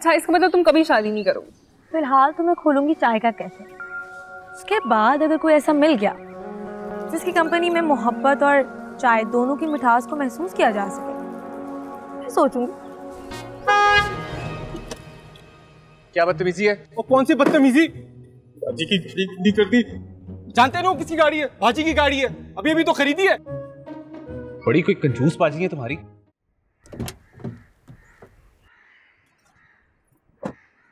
अच्छा इसका मतलब तुम कभी शादी नहीं करोगे। फ़िलहाल तो मैं खोलूँगी चाय का कैफ़े उसके बाद अगर कोई ऐसा मिल गया जिसकी कंपनी में मोहब्बत और चाय दोनों की मिठास को महसूस किया जा सके मैं सोचूँगी। क्या बदतमीजी है? और कौन सी बदतमीजी? बाजी की गाड़ी नहीं करती। जानते ना किसकी गाड़ी है? बाजी की गाड़ी है। अभी अभी तो खरीदी है। बड़ी कोई कंजूस बाजी है तुम्हारी।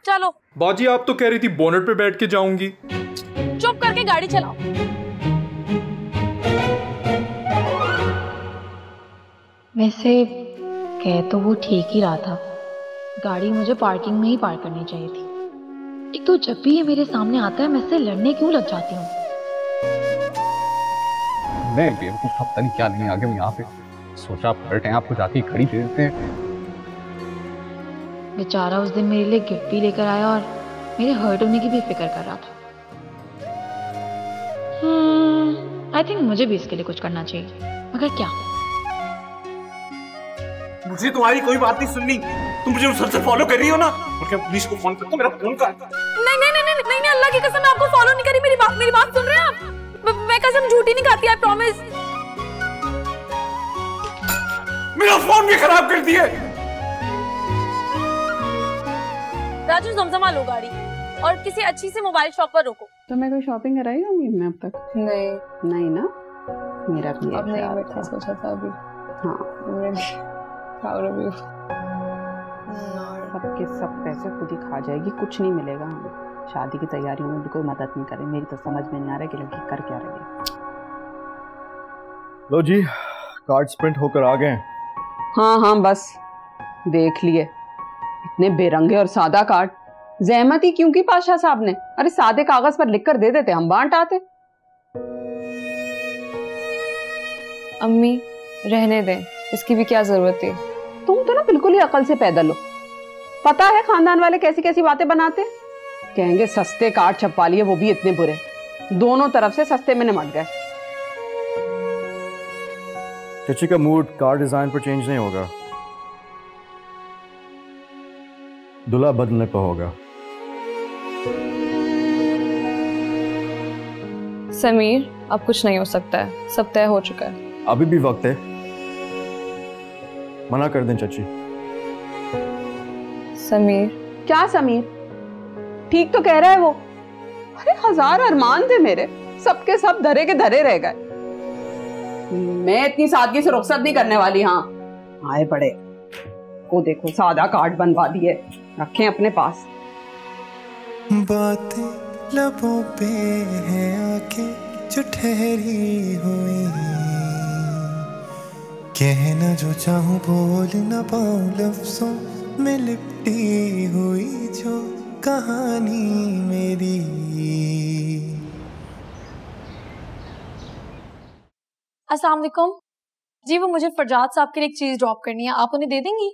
चलो। बाजी आप तो कह रही थी बोनट पे बैठ के जाऊँगी। चुप करके गाड़ी चलाओ। वैसे कह तो वो ठीक ही रहा था। गाड़ी मुझे पार्किंग में ही पार्क करनी चाहिए थी। एक तो जब भी ये मेरे सामने आता है मैं इससे लड़ने क्यों लग जाती हूँ? मैं पता नहीं क्या लेने आ गया हूँ यहाँ पे। सोचा पलट हैं आपको जाके खड़ी दे देते हैं। बेचारा उस दिन मेरे लिए गिफ्ट भी लेकर आया और मेरे हर्ट होने की भी फ़िक्र कर रहा था। आई थिंक मुझे भी इसके लिए कुछ करना चाहिए। मगर क्या? मुझे तुम्हारी कोई बात नहीं सुननी। तुम मुझे उस से फॉलो कर रही हो ना? और क्या पुलिस को फ़ोन करता हूँ मेरा फ़ोन का नहीं नहीं नहीं नहीं नहीं नहीं अल्लाह की कसम मैं आपको फॉलो नहीं करी मेरी बात मेरी बात सुन रहे हैं आप? मैं कसम झूठी नहीं खाती आई प्रॉमिस मेरा फ़ोन भी खराब कर दिया राजू जमजमा लो गाड़ी। और किसी अच्छी सी मोबाइल शॉप पर रोको। तो मैं कोई शॉपिंग कराई होंगी मैं अब तक? नहीं। नहीं ना? मेरा भी अब नहीं बैठा सोचा था अभी। हाँ। सबके सब पैसे खुद ही खा जाएगी कुछ नहीं मिलेगा हमें। शादी की तैयारियों में भी कोई मदद नहीं करे। मेरी तो समझ में नहीं आ रहा कि लड़की कर क्या रही है। लो जी कार्ड प्रिंट होकर आ गए हाँ हाँ बस। देख लिए। इतने बेरंगे और सादा कार्ड। जहमत ही क्यों की पाशा साहब ने? अरे सादे कागज़ पर लिख कर दे देते हम बांट आते। अम्मी रहने दें इसकी भी क्या ज़रूरत थी? तुम तो ना बिल्कुल ही अकल से पैदल हो। पता है खानदान वाले कैसी कैसी बातें बनाते? कहेंगे सस्ते कार्ड छपवा लिए वो भी इतने बुरे। दोनों तरफ़ से सस्ते में निमट गए। चची का मूड कार्ड डिज़ाइन पर चेंज नहीं होगा। दूल्हा बदलने पर होगा। समीर अब कुछ नहीं हो सकता है। सब तय हो चुका है। अभी भी वक्त है। मना कर दें चची। समीर। क्या समीर? ठीक तो कह रहा है वो। अरे हज़ार अरमान थे मेरे। सबके सब धरे के धरे रह गए। मैं इतनी सादगी से रुखसत नहीं करने वाली हाँ। आए बड़े को देखो सादा कार्ड बनवा दिए रखें अपने पास। बातें लबों पे है आँखें जो ठहरी हुई। कहना जो चाहूँ बोल न पाऊँ लफ्जों में लिपटी हुई जो कहानी मेरी। अस्सलाम वालेकुम। जी वो मुझे फरजाद साहब के लिए एक चीज़ ड्रॉप करनी है आप उन्हें दे देंगी?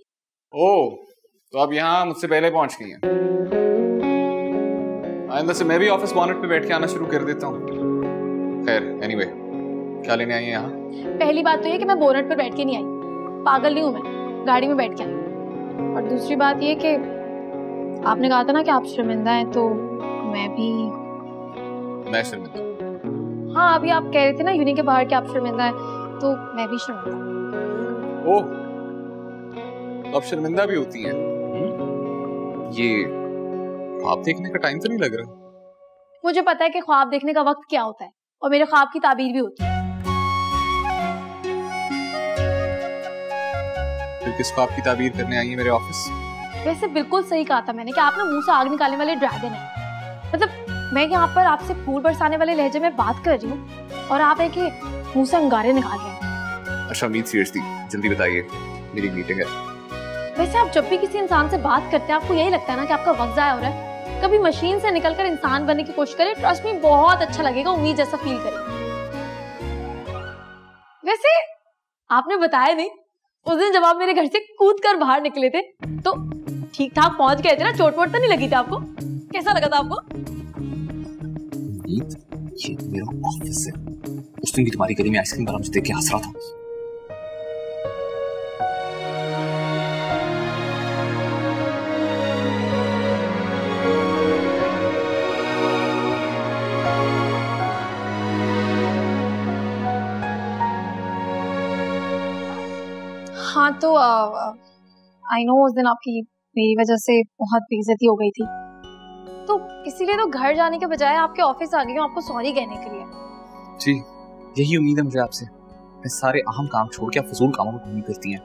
ओ तो आप यहाँ मुझसे पहले पहुँच गई हैं। आइंदा से मैं भी ऑफ़िस बॉनेट पे बैठ के आना शुरू कर देता हूँ। खैर एनीवे क्या लेने आई हैं यहाँ? पहली बात तो ये कि मैं बोनट पर बैठ के नहीं आई। पागल नहीं हूँ मैं गाड़ी में बैठ के आई। और दूसरी बात ये कि आपने कहा था ना कि आप शर्मिंदा हैं तो मैं भी मैं शर्मिंदा हाँ। अभी आप कह रहे थे ना यूनि के बाहर कि आप शर्मिंदा हैं तो मैं भी शर्मिंदा ओह आप शर्मिंदा भी होती हैं। ये आप देखने का टाइम तो नहीं लग रहा? मुझे पता है कि ख्वाब देखने का वक्त क्या होता है और मेरे ख्वाब की ताबीर भी होती है। फिर किसको आपकी ताबीर करने आई है मेरे ऑफ़िस वैसे बिल्कुल सही कहा था मैंने कि आप ना मुँह से आग निकालने वाले ड्रैगन हैं। मतलब मैं यहाँ पर आपसे फूल बरसाने वाले लहजे में बात कर रही हूँ और आप है कि मुँह से अंगारे निकाल रहे हैं। अच्छा उम्मीद सीरियसली जल्दी बताइए मेरी मीटिंग है। वैसे आप जब भी किसी इंसान से बात करते हैं, आपको यही लगता है ना कि आपका वक्त जाया हो रहा है। कभी मशीन से निकलकर इंसान बनने की कोशिश करें ट्रस्ट में बहुत अच्छा लगेगा, उम्मीद जैसा फील करें। वैसे, आपने बताया नहीं, उस दिन जब आप मेरे घर से कूद कर बाहर निकले थे तो ठीक ठाक पहुँच गए थे ना चोट वोट तो नहीं लगी थी आपको? कैसा लगा था आपको? ये मेरा ऑफ़िस है। उस दिन भी तुम्हारी गली में आइसक्रीम वाला मुझे देख के हंस रहा था। हाँ तो आई नो उस दिन आपकी मेरी वजह से बहुत बेइज्जती हो गई थी। तो इसीलिए तो घर जाने के बजाय आपके ऑफ़िस आ गई हूँ आपको सॉरी कहने के लिए। जी यही उम्मीद है मुझे आपसे। मैं सारे अहम काम छोड़ के फजूल कामों में घूमी करती हैं।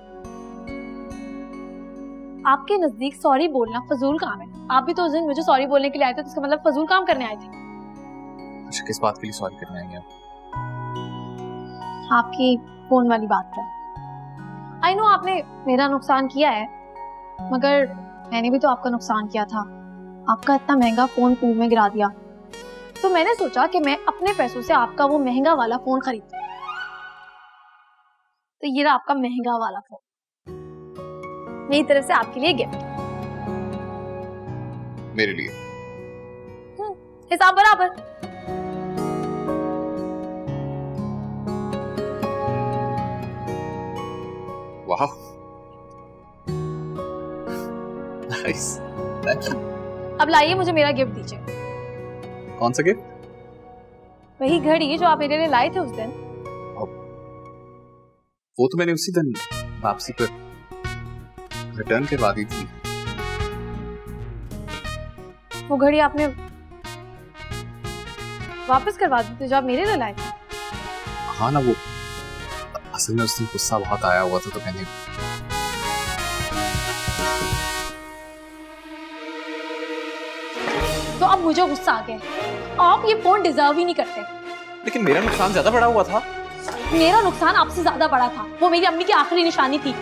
आपके नज़दीक सॉरी बोलना फजूल काम है। आप भी तो उस दिन मुझे सॉरी बोलने के लिए आए थे तो इसका मतलब फजूल काम करने आए थे। अच्छा किस बात के लिए सॉरी करने हैं आप? आपकी फ़ोन वाली बात पर आई नो आपने मेरा नुकसान किया है मगर मैंने भी तो आपका नुकसान किया था। आपका इतना महँगा फ़ोन पूल में गिरा दिया? तो मैंने सोचा कि मैं अपने पैसों से आपका वो महँगा वाला फ़ोन खरीद तो ये रहा आपका महँगा वाला फ़ोन। मेरी तरफ़ से आपके लिए गिफ्ट मेरे लिए। हिसाब बराबर। वाह नाइस थैंक यू अब लाइए मुझे मेरा गिफ्ट दीजिए। कौन सा गिफ्ट वही घड़ी जो आप मेरे लिए लाए थे उस दिन। वो तो मैंने उसी दिन वापसी पर रिटर्न करवा दी थी। वो घड़ी आपने वापस करवा दी थी जो आप मेरे लिए लाए थे। हाँ ना वो असल में उस दिन गुस्सा बहुत आया हुआ था तो मैंने तो अब मुझे गुस्सा आ गया आप ये फ़ोन डिजर्व ही नहीं करते। लेकिन मेरा नुकसान ज़्यादा बड़ा हुआ था। मेरा नुकसान आपसे ज़्यादा बड़ा था। वो मेरी अम्मी की आखिरी निशानी थी।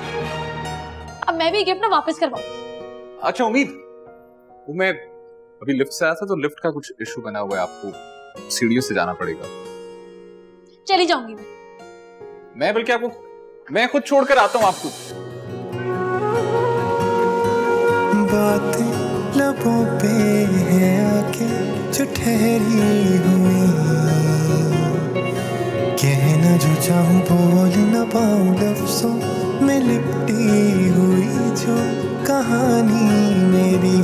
अब मैं भी गिफ्ट ना वापस करवाऊँगी अच्छा उम्मीद। वो मैं अभी लिफ्ट से आया था तो लिफ्ट का कुछ इशू बना हुआ है। आपको सीढ़ियों से जाना पड़ेगा। चली जाऊँगी मैं। मैं बल्कि आपको, मैं खुद छोड़कर आता हूँ आपको। बातें लबों पे है आके जो ठहरी हुई। कहना जो बोल न पाऊँ, लफ्जों में लिपटी हुई जो कहानी मेरी।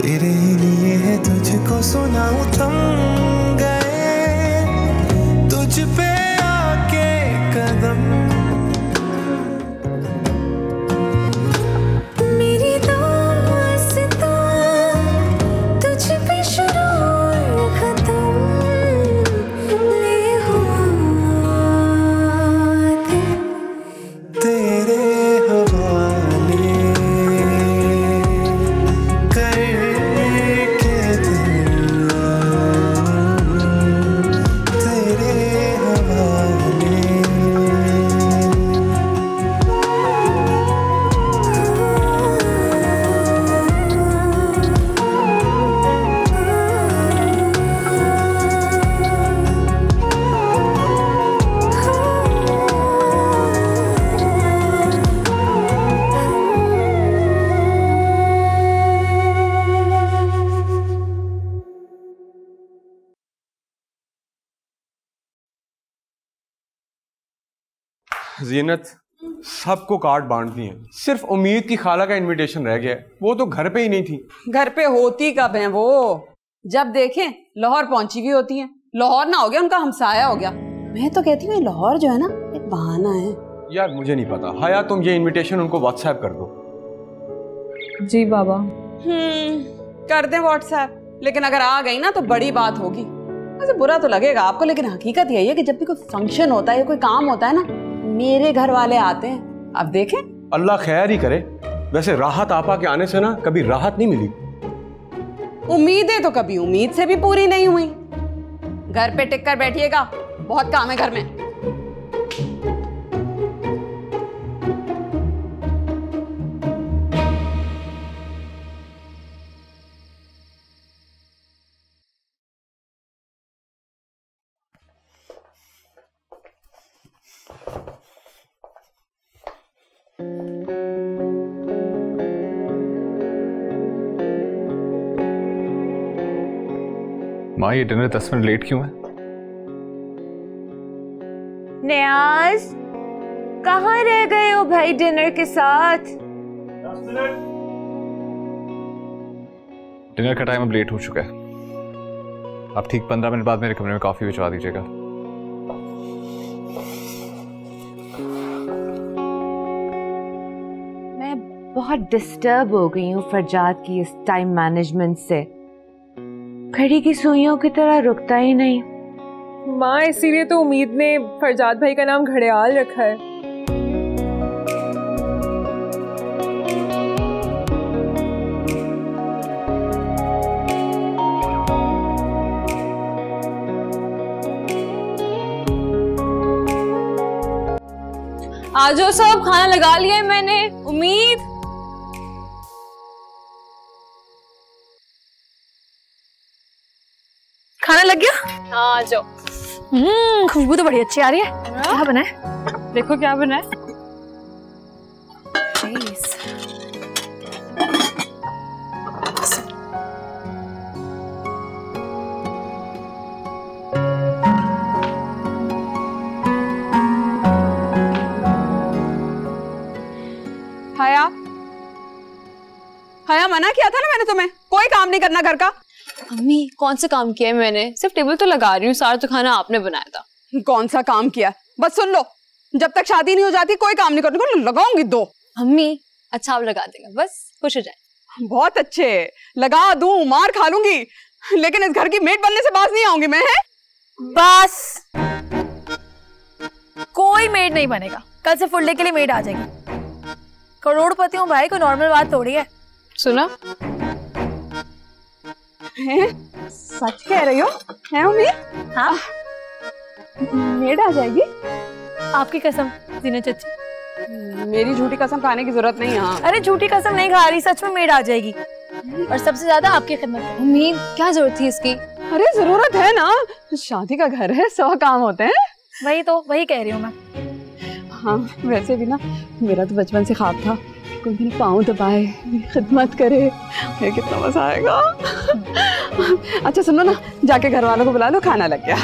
तेरे लिए है तुझको सुनाऊं थम गए, तुझ पे जीनत सबको कार्ड बांट दिए सिर्फ़ उम्मीद की खाला का इनविटेशन रह गया। वो तो घर पे ही नहीं थी। घर पे होती कब है वो? जब देखें लाहौर पहुँची भी होती हैं। लाहौर ना हो गया उनका हमसाया हो गया। मैं तो कहती हूँ ये लाहौर जो है ना एक बहाना है। यार मुझे नहीं पता। हया तुम ये इनविटेशन उनको व्हाट्सएप कर दो। जी बाबा। हम्म कर दें व्हाट्सएप लेकिन अगर आ गई ना तो बड़ी बात होगी। वैसे बुरा तो लगेगा आपको लेकिन हकीकत यही है कि जब भी कोई फ़ंक्शन होता है या कोई काम होता है ना मेरे घर वाले आते हैं। अब देखें। अल्लाह खैर ही करे। वैसे राहत आपा के आने से ना कभी राहत नहीं मिली। उम्मीदें तो कभी उम्मीद से भी पूरी नहीं हुई। घर पे टिक कर बैठिएगा। बहुत काम है घर में। ये डिनर दस मिनट लेट क्यों है? न्याज कहाँ रह गए हो भाई डिनर के साथ? डिनर का टाइम अब लेट हो चुका है। आप ठीक पंद्रह मिनट बाद मेरे कमरे में कॉफ़ी भिजवा दीजिएगा। बहुत डिस्टर्ब हो गई हूँ फरजाद की इस टाइम मैनेजमेंट से। घड़ी की सुइयों की तरह रुकता ही नहीं। माँ, इसीलिए तो उम्मीद ने फरजाद भाई का नाम घड़ियाल रखा है। आ जाओ सब खाना लगा लिया मैंने। उम्मीद? खाना लग गया? हाँ आ जाओ। हम्म खुशबू तो बड़ी अच्छी आ रही है। क्या बना है? देखो क्या बना है। हया। हया मना किया था ना मैंने तुम्हें? कोई काम नहीं करना घर का। अम्मी कौन सा काम किया है मैंने? सिर्फ़ टेबल तो लगा रही हूँ सारा तो खाना आपने बनाया था। कौन सा काम किया? बस सुन लो। जब तक शादी नहीं हो जाती कोई काम नहीं करने लगाऊँगी दो। अम्मी अच्छा आप लगा देगा बस खुश हो जाए। बहुत अच्छे। लगा दू मार खा लूँगी। लेकिन इस घर की मेट बनने से बाज नहीं आऊँगी मैं है? बस। कोई मेड नहीं बनेगा। कल से फुल डे के लिए मेड आ जाएगी। करोड़पति हूँ भाई कोई नॉर्मल बात थोड़ी है। सुना? हैं? सच कह रही हो? है उम्मीद हाँ। मेड आ जाएगी। आपकी कसम जीना चच्ची मेरी झूठी कसम खाने की ज़रूरत नहीं है हाँ। अरे झूठी कसम नहीं खा रही सच में मेड आ जाएगी। और सबसे ज़्यादा आपकी खिदमत उम्मीद क्या ज़रूरत थी इसकी? अरे ज़रूरत है ना। शादी का घर है सौ काम होते हैं। वही तो वही कह रही हूँ मैं। हाँ वैसे भी ना मेरा तो बचपन से ख्वाब था। कोई मेरा पाँव दबाए मेरी खिदमत करे ये कितना मज़ा आएगा। अच्छा सुनो ना जाके घर वालों को बुला लो खाना लग गया।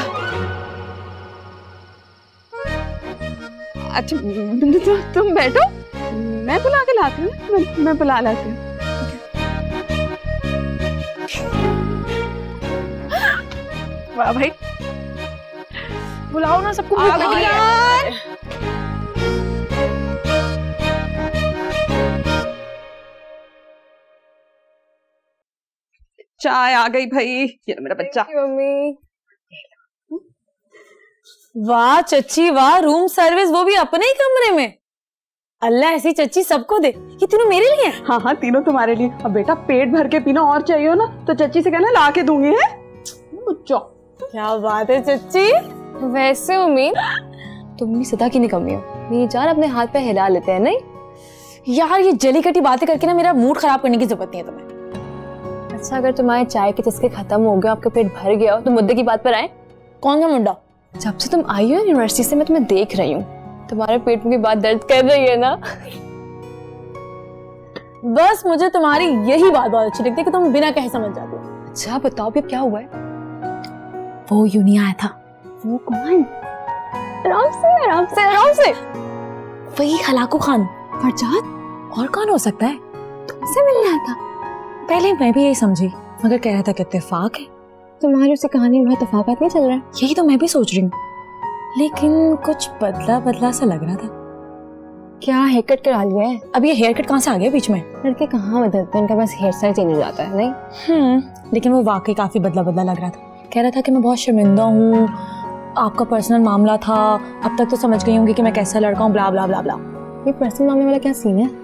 अच्छा तो, तुम बैठो। मैं बुला के लाती हूँ मैं, मैं बुला लाती हूँ। वाह भाई। बुलाओ ना सबको चाय आ गई भाई। ये मेरा बच्चा। मम्मी। वाह चच्ची वाह रूम सर्विस वो भी अपने ही कमरे में। अल्लाह ऐसी चच्ची सबको दे। ये तीनों मेरे लिए हैं। हाँ हाँ तीनों तुम्हारे लिए। अब बेटा पेट भर के पीना और चाहिए हो ना तो चच्ची से कहना ला के दूँगी है? क्या बात है चच्ची। वैसे उम्मीद तुम भी सदा की निकम्मी हो। मेरी जान अपने हाथ पे हिला लेते हैं नहीं? यार ये जली कटी बातें करके ना मेरा मूड खराब करने की ज़रूरत नहीं है तुम्हें। अच्छा अगर तुम्हारे चाय के चस्के खत्म हो गए आपका पेट भर गया हो तो मुद्दे की बात पर आए? कौन सा मुंडा? जब से तुम आई हो यूनिवर्सिटी से मैं तुम्हें देख रही हूँ। तुम्हारे पेट में की बात दर्द कर रही है ना? बस मुझे तुम्हारी यही बात बहुत अच्छी लगती है कि तुम बिना कहे समझ जाते हो। अच्छा बताओ भी क्या हुआ है? वो यूनी आया था। वो कौन? आराम से आराम से आराम से। वही खलाकू खान। फरजाद और कौन हो सकता है? तुमसे मिलने था। पहले मैं भी यही समझी मगर कह रहा था कि इतफाक है। तुम्हारी उसे कहानी में तफाकत नहीं चल रहा है? यही तो मैं भी सोच रही हूँ। लेकिन कुछ बदला बदला सा लग रहा था। क्या हेयर कट करा लिया है? अब ये हेयर कट कहाँ से आ गया बीच में? लड़के कहाँ बदलते हैं? उनका बस हेयर स्टाइल चेंज हो जाता है नहीं? हम्म लेकिन वो वाकई काफ़ी बदला बदला लग रहा था। कह रहा था कि मैं बहुत शर्मिंदा हूँ आपका पर्सनल मामला था अब तक तो समझ गई होंगी कि मैं कैसा लड़का हूँ ब्ला ब्ला ब्ला ब्ला ये पर्सनल मामले वाला क्या सीन है?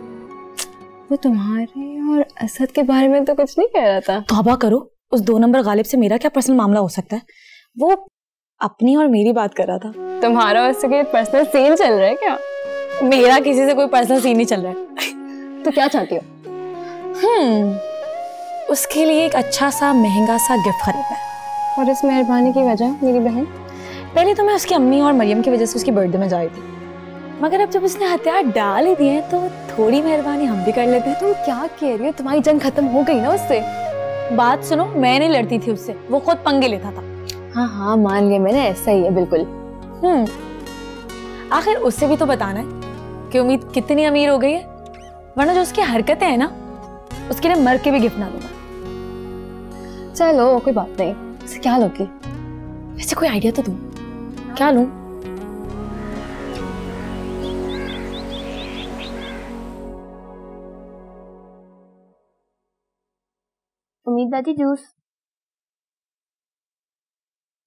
वो तुम्हारे और असद के बारे में तो कुछ नहीं कह रहा था। तौबा करो उस दो नंबर गालिब से मेरा क्या पर्सनल मामला हो सकता है? वो अपनी और मेरी बात कर रहा था। तुम्हारा और उसके पर्सनल सीन चल रहा है क्या? मेरा किसी से कोई पर्सनल सीन नहीं चल रहा है। तो क्या चाहती हो? हम्म उसके लिए एक अच्छा सा महँगा सा गिफ्ट खरीदा है। और इस मेहरबानी की वजह मेरी बहन? पहले तो मैं उसकी अम्मी और मरियम की वजह से उसकी बर्थडे में जा रही थी। मगर अब जब उसने हथियार डाल ही दिए हैं, तो थोड़ी मेहरबानी हम भी कर लेते हैं। तुम क्या कह रही हो? तुम्हारी जंग खत्म हो गई ना उससे? बात सुनो मैं नहीं लड़ती थी उससे। वो खुद पंगे लेता था। हाँ हाँ मान लिया मैंने ऐसा ही है बिल्कुल। हम्म। आखिर उससे भी तो बताना है कि उम्मीद कितनी अमीर हो गई है। वरना जो उसकी हरकतें हैं ना उसके लिए मर के भी गिफ्ट ना दूँगा। चलो कोई बात नहीं। इसे क्या लोगी वैसे कोई आइडिया तो दूँ। क्या लूँ? उम्मीद दादी जूस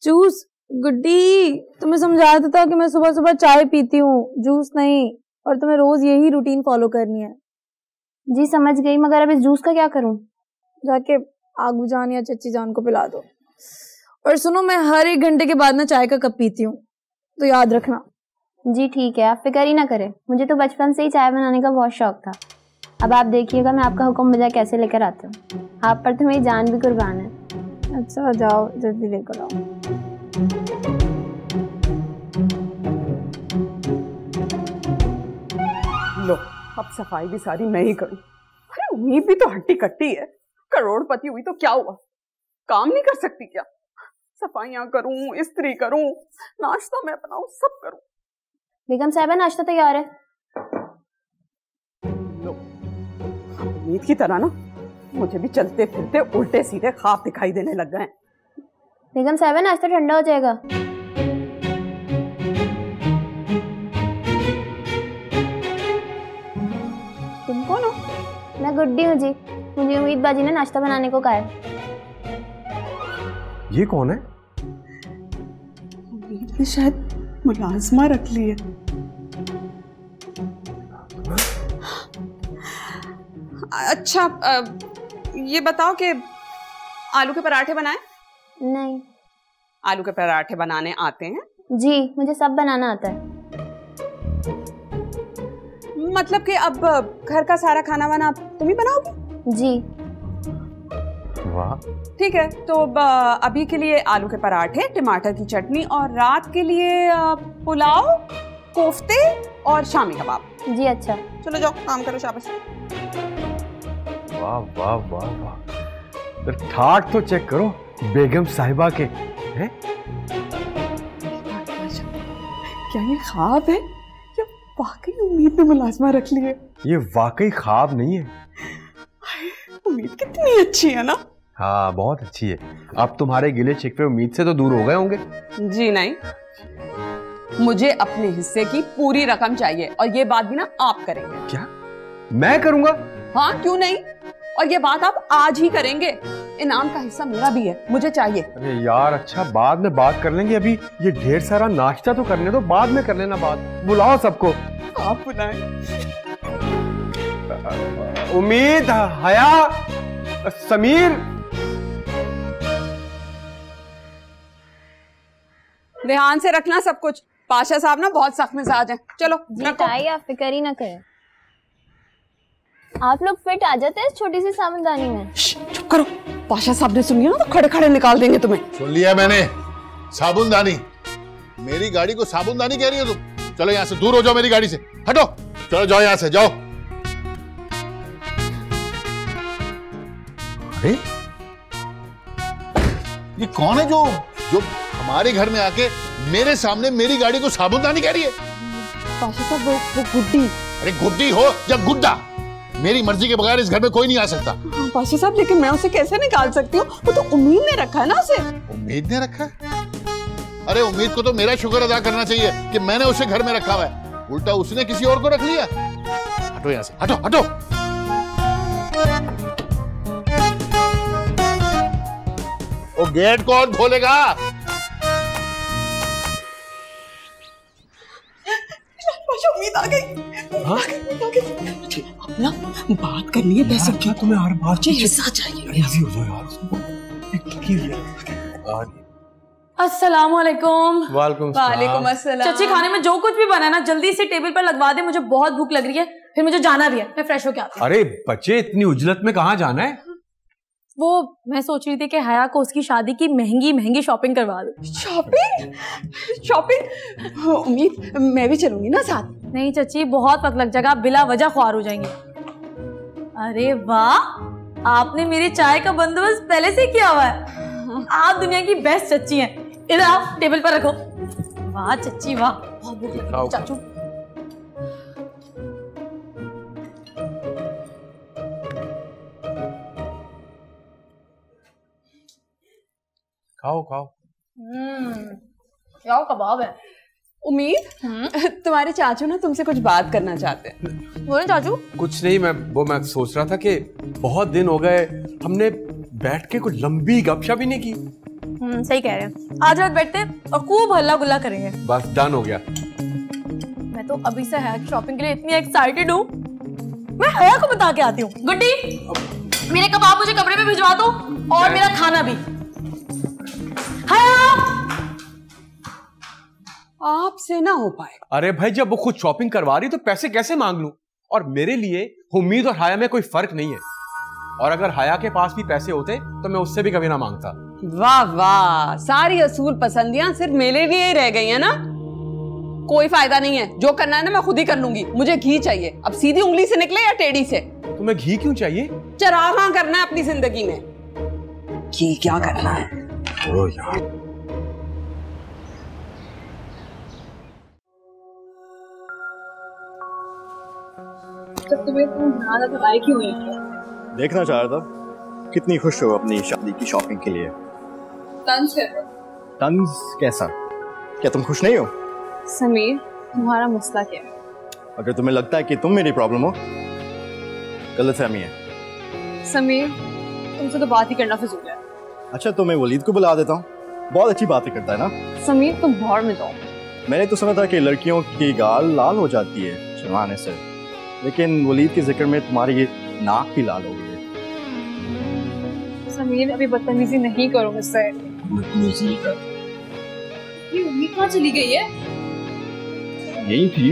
जूस गुड्डी तुम्हें समझाया तो था कि मैं सुबह सुबह चाय पीती हूँ जूस नहीं और तुम्हें रोज यही रूटीन फॉलो करनी है। जी समझ गई मगर अब इस जूस का क्या करूँ? जाके आगू जान या चच्ची जान को पिला दो। और सुनो मैं हर एक घंटे के बाद ना चाय का कप पीती हूँ तो याद रखना। जी ठीक है आप फ़िक्र ही ना करें। मुझे तो बचपन से ही चाय बनाने का बहुत शौक था। अब आप देखिएगा मैं आपका हुक्म बजा कैसे लेकर आती हूँ। आप पर तो मेरी जान भी कुर्बान है। अच्छा जाओ जल्दी लेकर आओ। लो अब सफ़ाई भी सारी मैं ही करूँ। अरे उम्मीद भी तो हट्टी कट्टी है। करोड़पति हुई तो क्या हुआ? काम नहीं कर सकती क्या? सफाइयाँ करूँ इस्त्री करूँ नाश्ता मैं बनाऊँ सब करूँ। बेगम साहबा नाश्ता तैयार है। लो उम्मीद की तरह ना मुझे भी चलते फिरते उल्टे सीधे ख्वाब दिखाई देने लग गए। हैं। बेगम साहबा नाश्ता ठंडा हो जाएगा। तुम कौन हो? मैं गुड्डी हूँ जी। मुझे उम्मीद बाजी ने नाश्ता बनाने को कहा है। ये कौन है? उम्मीद ने शायद मुलाजमा रख ली है। अच्छा अ, ये बताओ कि आलू के पराठे बनाए? नहीं। आलू के पराठे बनाने आते हैं? जी मुझे सब बनाना आता है। मतलब कि अब घर का सारा खाना वाना तुम ही बनाओगी? जी। वाह। ठीक है तो अभी के लिए आलू के पराठे टमाटर की चटनी और रात के लिए पुलाव कोफ्ते और शामी कबाब। जी अच्छा। चलो जाओ काम करो शाबाश। वाह वाह वाह वाह। तो ठाट तो चेक करो बेगम साहिबा के हैं? क्या ये ख्वाब है? या वाकई उम्मीद ने मुलाजमा रख ली है ये वाकई ख्वाब नहीं है। उम्मीद कितनी अच्छी है ना? हाँ बहुत अच्छी है। अब तुम्हारे गिले शिकवे उम्मीद से तो दूर हो गए होंगे। जी नहीं। मुझे अपने हिस्से की पूरी रकम चाहिए और ये बात भी ना आप करेंगे। क्या? मैं करूँगा? हाँ क्यों नहीं? और ये बात आप आज ही करेंगे। इनाम का हिस्सा मेरा भी है मुझे चाहिए। अरे यार अच्छा बाद में बात कर लेंगे। अभी ये ढेर सारा नाश्ता तो करने दो बाद में कर लेना बात। बुलाओ सबको। आप बुलाएँ। उम्मीद हया समीर। ध्यान से रखना सब कुछ। पाशा साहब ना बहुत सख्त मिजाज है। चलो रखो। आप फ़िक्र ही ना करें। आप लोग फिट आ जाते हैं छोटी सी सावधानी में। चुप करो। पाशा साहब ने सुनिए ना तो खड़े खड़े निकाल देंगे तुम्हें। सुन लिया मैंने। साबुनदानी। मेरी गाड़ी को साबुनदानी कह रही हो तुम। चलो यहाँ से दूर हो जाओ मेरी गाड़ी से। हटो। चलो जाओ यहाँ से जाओ। अरे। ये कौन है जो जो हमारे घर में आके मेरे सामने मेरी गाड़ी को साबुनदानी कह रही है? पाशा साहब वो वो गुड्डी। अरे गुड्डी हो या गुड्डा? मेरी मर्ज़ी के बगैर इस घर में कोई नहीं आ सकता। हाँ पाशा साहब लेकिन मैं उसे कैसे निकाल सकती हूँ? वो तो उम्मीद ने रखा है ना उसे। उम्मीद ने रखा है? अरे उम्मीद को तो मेरा शुक्र अदा करना चाहिए कि मैंने उसे घर में रखा हुआ है। उल्टा उसने किसी और को रख लिया। हटो यहाँ से हटो हटो। वो गेट कौन खोलेगा? उम्मीद आ गई। हाँ? ना बात करनी है पैसे क्या तुम्हें हर बार मुझे हिस्सा चाहिए। इजी हो जाओ यार अस्सलाम वालेकुम वालेकुम वालेकुम अस्सलाम। चच्ची खाने में जो कुछ भी बना है ना जल्दी से टेबल पर लगवा दे मुझे बहुत भूख लग रही है फिर मुझे जाना भी है मैं फ्रेश होके आती हूँ। अरे बच्चे इतनी उजलत में कहाँ जाना है? वो मैं सोच रही थी कि हया को उसकी शादी की महँगी महँगी शॉपिंग करवा दो। शॉपिंग शॉपिंग उम्मीद मैं भी चलूँगी ना साथ। नहीं चाची बहुत वक्त लग जाएगा बिला वजह ख्वार हो जाएँगे। अरे वाह आपने मेरी चाय का बंदोबस्त पहले से किया हुआ है। आप दुनिया की बेस्ट चच्ची हैं। इधर आप टेबल पर रखो। वाह चच्ची वाह। बहुत भूख लगी चाचू। खाओ खाओ। हम्म क्या कबाब है। उम्मीद? तुम्हारे चाचू ना तुमसे कुछ बात करना चाहते हैं। बोले चाचू। कुछ नहीं मैं वो मैं सोच रहा था कि बहुत दिन हो गए हमने बैठ के कोई लंबी गपशप ही नहीं की। हम्म सही कह रहे हैं। आज रात बैठते और खूब हल्ला गुल्ला करेंगे। बस डन हो गया। मैं तो अभी से हया शॉपिंग के लिए इतनी एक्साइटेड हूँ। मैं हया को बता के आती हूँ। गुड्डी मेरे कबाब मुझे कमरे में भिजवा दो और मेरा खाना भी। हया! आपसे ना हो पाए। अरे भाई जब वो खुद शॉपिंग करवा रही तो पैसे कैसे मांग लूँ? और मेरे लिए उम्मीद और हाया में कोई फ़र्क नहीं है। और अगर हाया के पास भी पैसे होते तो मैं उससे भी कभी ना माँगता। वाह वाह सारी असूल पसंदियाँ सिर्फ़ मेरे लिए ही रह गई है ना? कोई फ़ायदा नहीं है। जो करना है ना मैं खुद ही कर लूँगी। मुझे घी चाहिए। अब सीधी उंगली से निकले या टेढ़ी से? तुम्हें घी क्यों चाहिए? चरागा करना है अपनी ज़िंदगी में। घी क्या करना है? ओ यार। तो तुम्हें तुम ज़्यादा पढ़ाई क्यों हुई देखना चाह रहा था। कितनी खुश हो अपनी शादी की शॉपिंग के लिए। तंज कर रहे तंज कैसा? क्या तुम खुश नहीं हो? समीर तुम्हारा मसला क्या है। अगर तुम्हें लगता है कि तुम मेरी प्रॉब्लम हो गलत फहमी है। समीर तुमसे तो बात ही करना फिजूल है। अच्छा तो मैं वलीद को बुला देता हूँ। बहुत अच्छी बातें करता है ना? समीर तुम भौर में जाओ। मैंने तो सुना था कि लड़कियों की गाल लाल हो जाती है। शर्माने से लेकिन वलीद के ज़िक्र में तुम्हारी ये नाक भी लाल हो गई है। समीर अभी बदतमीजी नहीं करो। मुझसे ये उम्मीद कहाँ चली गई है? यही थी।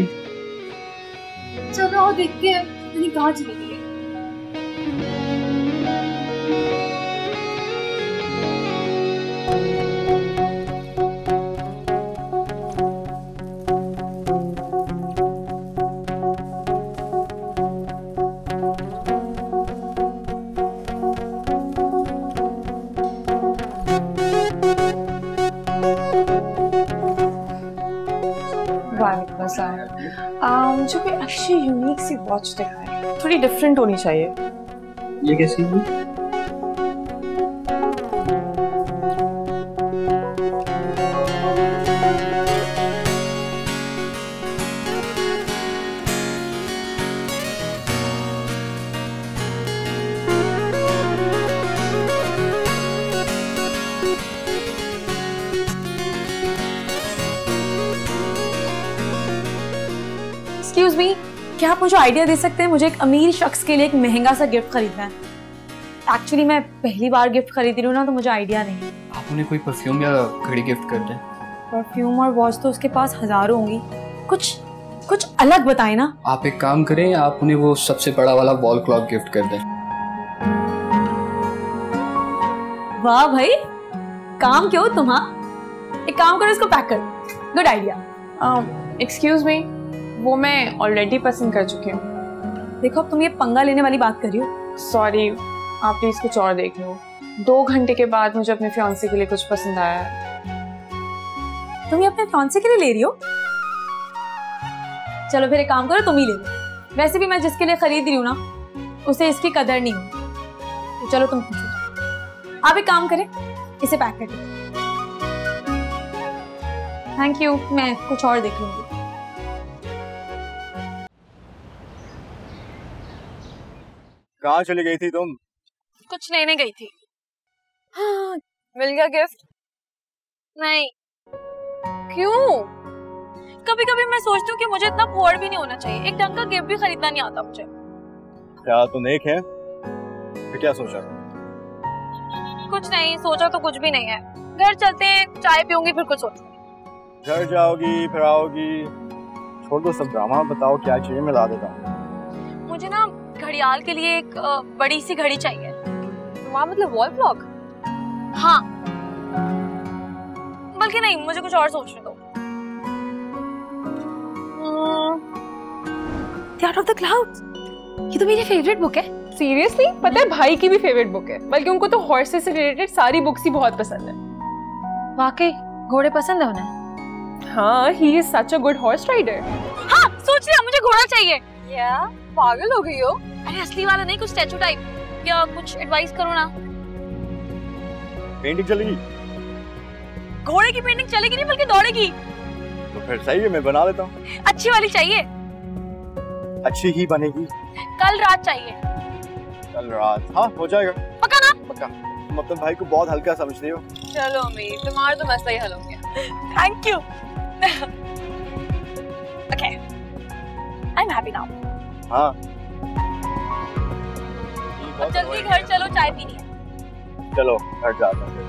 चलो और देखते हैं कहाँ चली गई। यूनिक हैं। थोड़ी डिफरेंट होनी चाहिए। ये कैसी आप मुझे आइडिया दे सकते हैं? मुझे एक अमीर शख्स के लिए एक महँगा सा गिफ्ट खरीदना है। एक्चुअली मैं पहली बार गिफ्ट खरीद रही हूँ ना तो मुझे आइडिया नहीं आप उन्हें कोई परफ्यूम या घड़ी गिफ्ट कर दें परफ्यूम और वॉच तो उसके पास हज़ारों होंगी। कुछ कुछ अलग बताए ना। आप एक काम करें आप उन्हें वो सबसे बड़ा वाला वॉल क्लॉक गिफ्ट कर दें। वाह भाई काम क्यों तुम्हारा? एक काम करो इसको पैक कर। गुड आइडिया एक्सक्यूज मी वो मैं ऑलरेडी पसंद कर चुकी हूँ। देखो अब तुम ये पंगा लेने वाली बात कर रही हो। सॉरी आप प्लीज़ कुछ और देख लो दो घंटे के बाद मुझे अपने फियांसे के लिए कुछ पसंद आया है। तुम ये अपने फॉन्से के लिए ले रही हो? चलो फिर एक काम करो तुम ही ले लो। वैसे भी मैं जिसके लिए खरीद रही हूँ ना उसे इसकी कदर नहीं हो तो चलो तुम पूछो। आप एक काम करें इसे पैक कर दो। थैंक यू मैं कुछ और देख लूँगी। कहाँ चली गई थी तुम? कुछ लेने गई थी। हाँ, मिल गया गिफ्ट नहीं। क्यों? कभी कभी मैं सोचती हूँ कि मुझे इतना पुअर भी नहीं होना चाहिए। एक ढंग का गिफ्ट भी खरीदना नहीं आता मुझे। क्या तुम नेक है? फिर क्या सोचा? कुछ नहीं सोचा तो कुछ भी नहीं है। घर चलते हैं चाय पीऊँगी फिर कुछ सोचूँगी। घर जाओगी फिर आओगी। छोड़ दो सब ड्रामा बताओ क्या चाहिए मैं ला देता हूँ। घड़ियाल के लिए एक बड़ी सी घड़ी चाहिए। वहाँ मतलब वॉल क्लॉक हाँ। बल्कि नहीं मुझे कुछ और सोचने दो। आउट ऑफ़ द क्लाउड्स ये तो मेरी फेवरेट बुक है। सीरियसली पता है भाई की भी फेवरेट बुक है। बल्कि उनको तो हॉर्सेस से रिलेटेड सारी बुक्स ही बहुत पसंद है। वाकई घोड़े पसंद है उन्हें? हाँ he is such a good horse rider हाँ सोच लिया मुझे घोड़ा चाहिए। या पागल हो गई हो। अरे असली वाला नहीं कुछ स्टैचू टाइप या कुछ एडवाइस करो ना। पेंटिंग चलेगी? घोड़े की पेंटिंग चलेगी नहीं बल्कि दौड़ेगी तो फिर सही है मैं बना देता हूँ। अच्छी वाली चाहिए। अच्छी ही बनेगी। कल रात चाहिए। कल रात। हाँ हो जाएगा। पक्का ना? पक्का। तुम अपने भाई को बहुत हल्का समझ रही हो। चलो उम्मीद तुम्हारा तो मसला ही हल हो गया। Thank you okay I am happy now हाँ। अब जल्दी घर चलो चाय पीनी। है चलो घर जाता हूँ।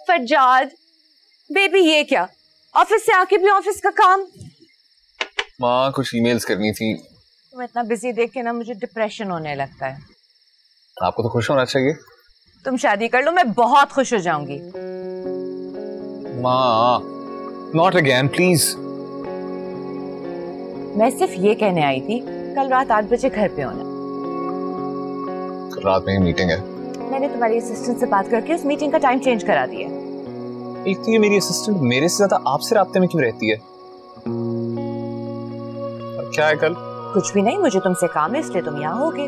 फरजाद बेबी ये क्या? ऑफ़िस से आके भी ऑफ़िस का काम? माँ कुछ ईमेल्स करनी थी। तुम इतना बिज़ी देख के ना मुझे डिप्रेशन होने लगता है। आपको तो खुश होना चाहिए। तुम शादी कर लो मैं बहुत खुश हो जाऊँगी। माँ नॉट अगेन प्लीज़ मैं सिर्फ़ ये कहने आई थी कल रात आठ बजे घर पे होना। रात में मीटिंग है। मैंने तुम्हारी असिस्टेंट से बात करके उस मीटिंग का टाइम चेंज करा दिया। एक तो ये मेरी असिस्टेंट मेरे से ज़्यादा आपसे रास्ते में क्यों रहती है? और क्या है कल? कुछ भी नहीं मुझे तुमसे काम है इसलिए तुम यहाँ होगे।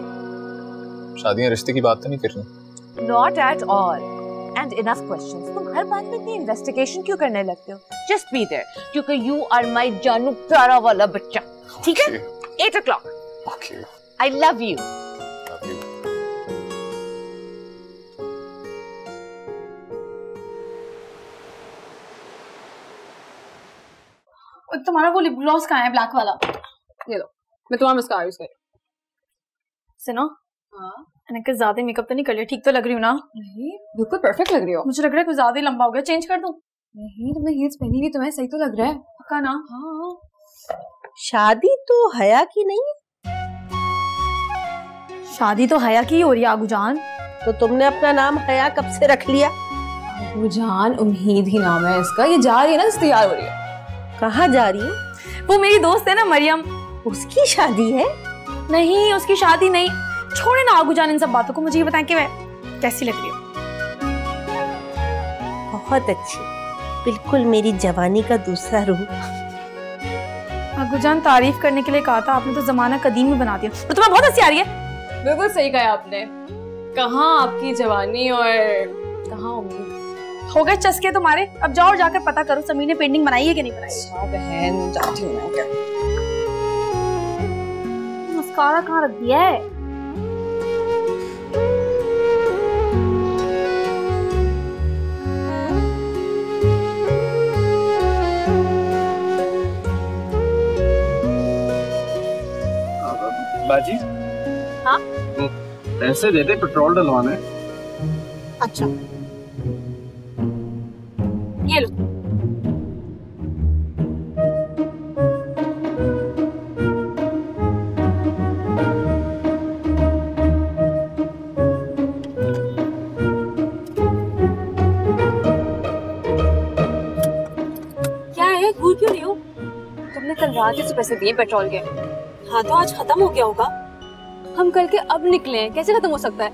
शादियाँ रिश्ते की बात तो नहीं करनी not at all and enough questions तुम हर बात में इतनी इन्वेस्टिगेशन क्यों करने लगते हो? जस्ट बी देयर क्योंकि यू आर माय जानू प्यारा वाला बच्चा। ठीक है? Eight o'clock okay I love you तुम्हारा वो लिप ग्लॉस कहाँ है? ब्लैक वाला। ये लो। मैं तुम्हारा मस्कारा यूज़ कर सुनो मैंने कहा ज़्यादा मेकअप तो नहीं कर लिया ठीक तो लग रही हूँ ना? नहीं बिल्कुल परफेक्ट लग रही हो। मुझे लग रहा है कुछ ज़्यादा लंबा हो गया चेंज कर दूँ? नहीं तुमने हील्स पहनी हुई तुम्हें सही तो लग रहा है। पक्का ना? हाँ। शादी तो हया की नहीं? शादी तो हया की हो रही है आगू जान तो तुमने अपना नाम हया कब से रख लिया? आगू जान उम्मीद ही नाम है इसका। ये जा रही है ना इस तैयार हो रही है। कहाँ जा रही है? वो मेरी दोस्त है ना मरियम। उसकी शादी है? नहीं उसकी शादी नहीं। छोड़े ना आगू जान इन सब बातों को मुझे ये बताएँ कि मैं कैसी लग रही हूँ। बहुत अच्छी। बिल्कुल मेरी जवानी का दूसरा रूप। आगूजान तारीफ़ करने के लिए कहा था आपने तो जमाना कदीम में बना दिया। तो तुम्हें बहुत हँसी आ रही है? बिल्कुल सही कहा आपने। कहाँ आपकी जवानी और कहाँ उम्मीद? हो गए चस्के तुम्हारे। अब जाओ और जाकर पता करो समीर ने पेंटिंग बनाई है कि नहीं बनाई हाँ? बहन जाती हूँ मैं। मस्कारा कहाँ रख दिया है? पैसे दे पेट्रोल डलवाना अच्छा। ये लो। तुमने कल रात से पैसे दिए पेट्रोल के। हाँ तो आज खत्म हो गया होगा। हम कल के अब निकले हैं। कैसे खत्म हो सकता है?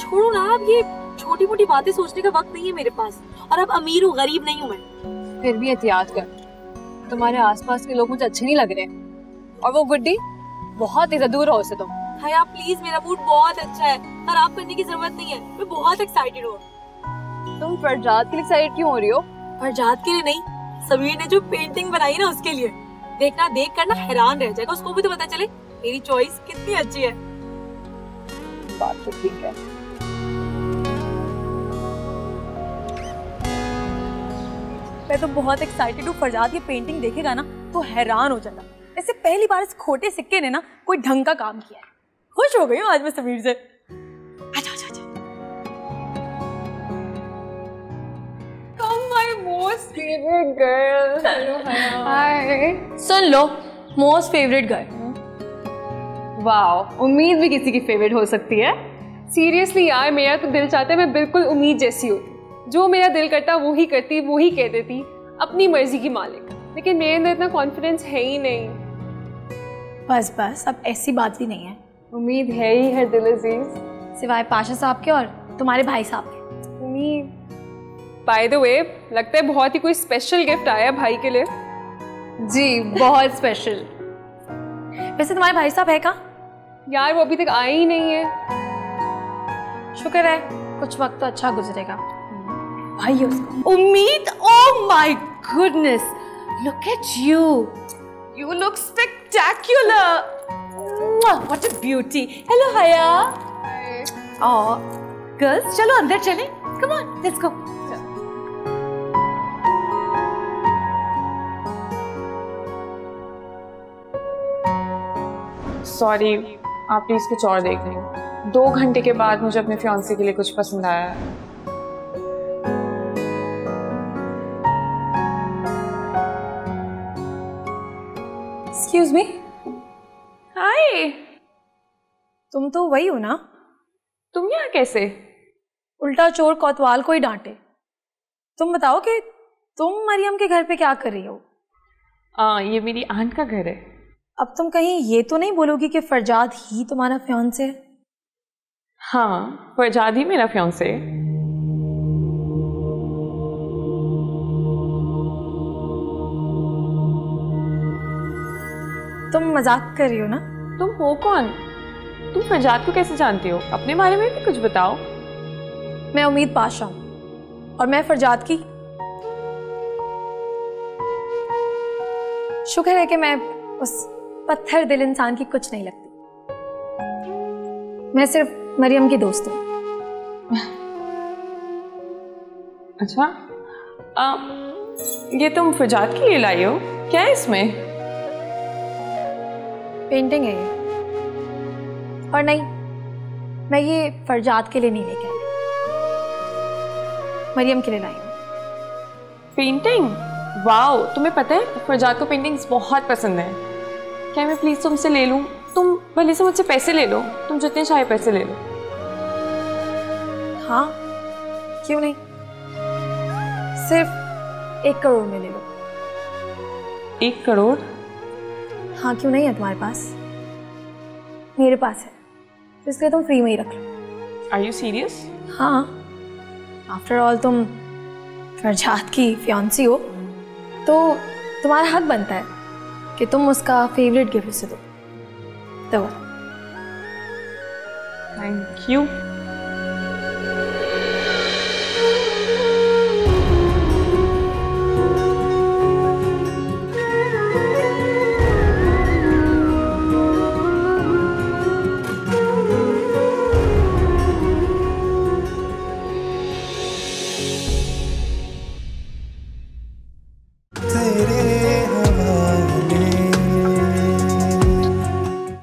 छोड़ो ना, अब ये छोटी मोटी बातें सोचने का वक्त नहीं है मेरे पास। और अब अमीर हूँ, गरीब नहीं हूँ मैं। फिर भी एहतियात कर। तुम्हारे आसपास के लोग मुझे अच्छे नहीं लग रहे। और वो गुड्डी, बहुत ही दूर रहो उसे तुम। हया प्लीज़ मेरा मूड बहुत अच्छा है। खराब करने की ज़रूरत नहीं है। मैं बहुत एक्साइटेड हूँ। तुम फरजाद के लिए एक्साइटेड क्यों हो रही हो? फरजाद के लिए नहीं। समीर ने जो पेंटिंग बनाई ना उसके लिए। देखना देख कर ना हैरान रह जाएगा। उसको भी तो पता चले, मेरी चॉइस कितनी अच्छी है। बात तो ठीक है। मैं तो बहुत एक्साइटेड हूँ। फरजाद ये पेंटिंग देखेगा ना तो हैरान हो जाएगा। ऐसे पहली बार इस खोटे सिक्के ने ना कोई ढंग का काम किया है। खुश हो गई हूँ आज मैं समीर से। most favorite girl. Hello, Haya. Hi सुन लो मोस्ट फेवरेट गर्ल वाह उम्मीद भी किसी की फेवरेट हो सकती है। सीरियसली यार मेरा तो दिल चाहता है मैं बिल्कुल उम्मीद जैसी होती जो मेरा दिल करता वो ही करती वो ही कह देती अपनी मर्ज़ी की मालिक। लेकिन मेरे अंदर इतना कॉन्फिडेंस है ही नहीं। बस बस अब ऐसी बात भी नहीं है। उम्मीद है ही है दिल अज़ीज़। सिवाय पाशा साहब के और तुम्हारे भाई साहब के। उम्मीद। बाय द वे लगता है बहुत ही कोई स्पेशल गिफ्ट आया भाई के लिए। जी बहुत स्पेशल वैसे तुम्हारे भाई साहब है कहाँ? यार वो अभी तक आए ही नहीं है शुक्र है कुछ वक्त तो अच्छा गुजरेगा भाई उसका उम्मीद ओ my goodness look at you you look spectacular. Mwah, What a beauty. Hello, Haya. Oh, चलो अंदर चलें. Come on, let's go. Sorry आप प्लीज़ कुछ और देख लें दो घंटे के बाद मुझे अपने फियांसे के लिए कुछ पसंद आया। है एक्सक्यूज मी हाय तुम तो वही हो ना? तुम यहाँ कैसे? उल्टा चोर कोतवाल को ही डांटे। तुम बताओ कि तुम मरियम के घर पे क्या कर रही हो? आ, ये मेरी आंट का घर है। अब तुम कहीं ये तो नहीं बोलोगी कि फरजाद ही तुम्हारा फियांसे है? हाँ फरजाद ही मेरा फियांसे है। तुम मज़ाक कर रही हो ना? तुम हो कौन? तुम फरजाद को कैसे जानती हो? अपने बारे में भी कुछ बताओ। मैं उम्मीद पाशा हूँ और मैं फरजाद की। शुक्र है कि मैं उस पत्थर दिल इंसान की कुछ नहीं लगती। मैं सिर्फ़ मरियम की दोस्त हूँ। अच्छा आ, ये तुम फरजाद के लिए लाई हो? क्या है इसमें? पेंटिंग है ये। और नहीं मैं ये फरजाद के लिए नहीं लेके आई। मरियम के लिए लाई हूँ। पेंटिंग वाओ तुम्हें पता है फरजाद को पेंटिंग्स बहुत पसंद है। क्या मैं प्लीज़ तुमसे ले लूँ? तुम भले से मुझसे पैसे ले लो तुम जितने चाहे पैसे ले लो। हाँ क्यों नहीं? सिर्फ़ एक करोड़ में ले लो। एक करोड़? हाँ क्यों नहीं है तुम्हारे पास? मेरे पास है तो इसलिए तुम फ्री में ही रख लो। आर यू सीरियस हाँ आफ्टर ऑल तुम फरजाद की फियांसी हो तो तुम्हारा हक बनता है। कि तुम उसका फेवरेट गिफ्ट उसे दो। तो थैंक यू